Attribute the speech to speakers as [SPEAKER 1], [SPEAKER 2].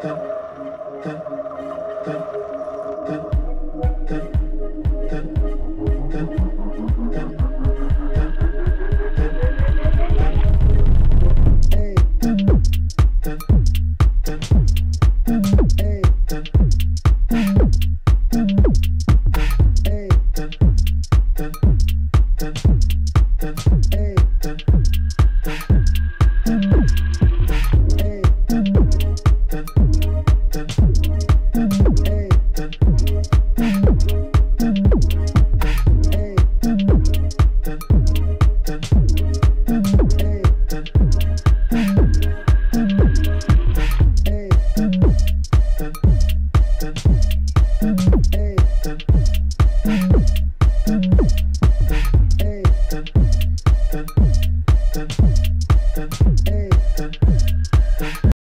[SPEAKER 1] Thank you.
[SPEAKER 2] Thank